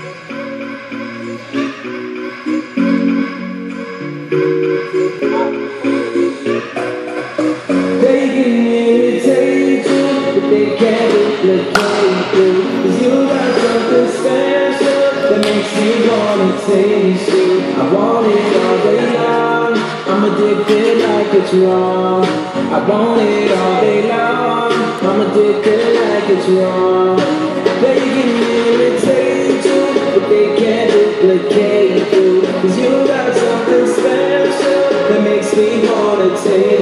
I want it all day long. I'm addicted like it's wrong. I want it all day long. I'm addicted like it's wrong. They can that makes me wanna taste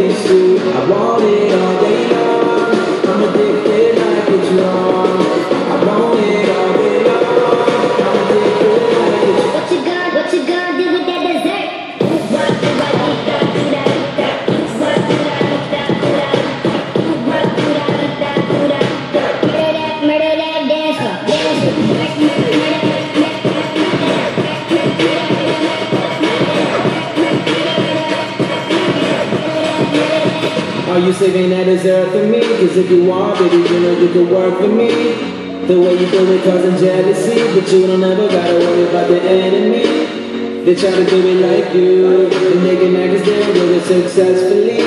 Are you saving that dessert for me? Cause if you want, baby, you know you can work for me. The way you do it causing jealousy, but you don't ever gotta worry about the enemy. They try to do it like you, and they get mad cause they do it successfully.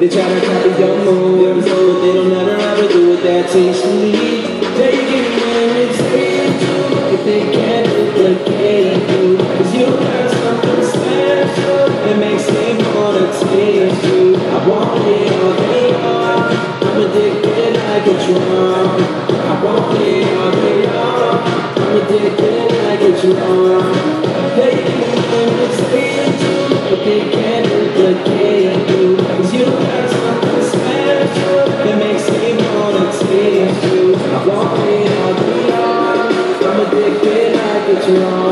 They try to copy your moves, but they don't ever ever do it that tastefully. They can imitate you, if they can't replicate you. Cause you got something special that makes it's wrong.